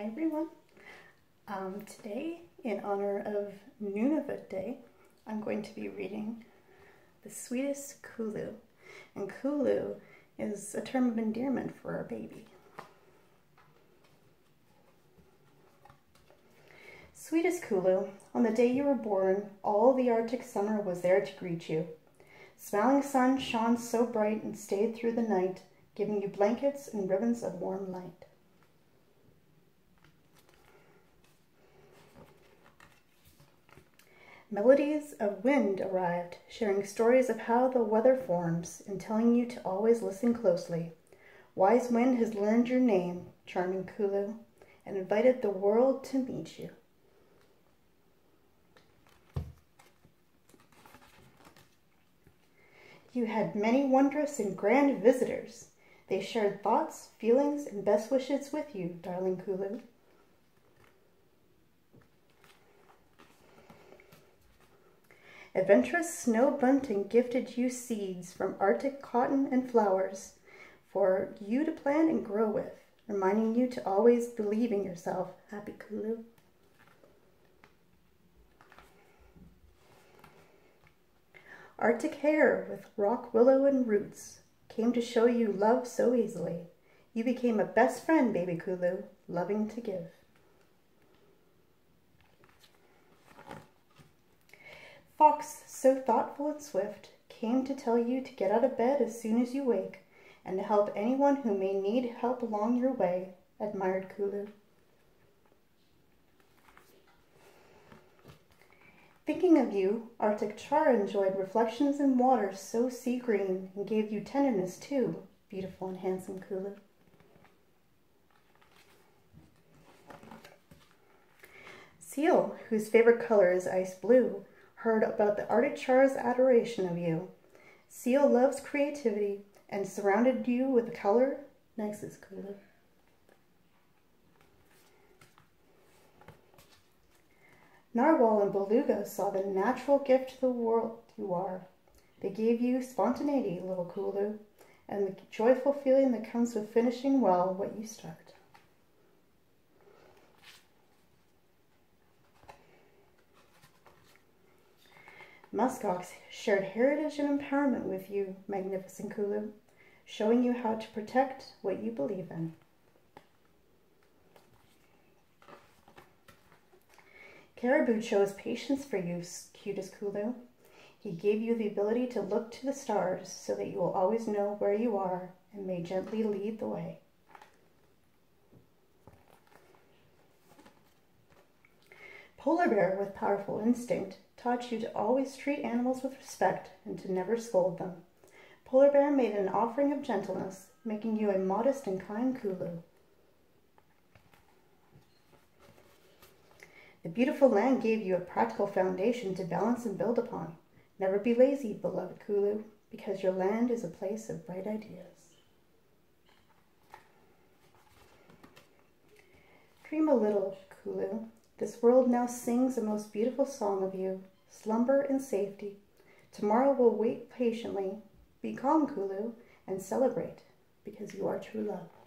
Hi everyone. Um, today, in honor of Nunavut Day, I'm going to be reading The Sweetest Kulu. And Kulu is a term of endearment for our baby. Sweetest Kulu, on the day you were born, all the Arctic summer was there to greet you. Smiling sun shone so bright and stayed through the night, giving you blankets and ribbons of warm light. Melodies of wind arrived, sharing stories of how the weather forms and telling you to always listen closely. Wise wind has learned your name, charming Kulu, and invited the world to meet you. You had many wondrous and grand visitors. They shared thoughts, feelings, and best wishes with you, darling Kulu. Adventurous Snow Bunting gifted you seeds from Arctic cotton and flowers for you to plant and grow with, reminding you to always believe in yourself. Happy Kulu. Arctic hare with rock willow and roots came to show you love so easily. You became a best friend, baby Kulu, loving to give. Fox, so thoughtful and swift, came to tell you to get out of bed as soon as you wake and to help anyone who may need help along your way, admired Kulu. Thinking of you, Arctic Char enjoyed reflections in water so sea green and gave you tenderness too, beautiful and handsome Kulu. Seal, whose favorite color is ice blue, heard about the Arctic Char's adoration of you. Seal loves creativity and surrounded you with color Nexus Kulu. Narwhal and Beluga saw the natural gift to the world you are. They gave you spontaneity, little Kulu, and the joyful feeling that comes with finishing well what you start. Muskox shared heritage and empowerment with you, magnificent Kulu, showing you how to protect what you believe in. Caribou chose patience for you, cutest Kulu. He gave you the ability to look to the stars so that you will always know where you are and may gently lead the way. Polar bear with powerful instinct taught you to always treat animals with respect and to never scold them. Polar bear made an offering of gentleness, making you a modest and kind Kulu. The beautiful land gave you a practical foundation to balance and build upon. Never be lazy, beloved Kulu, because your land is a place of bright ideas. Dream a little, Kulu, this world now sings a most beautiful song of you. Slumber in safety. Tomorrow will wait patiently. Be calm, Kulu, and celebrate because you are true love.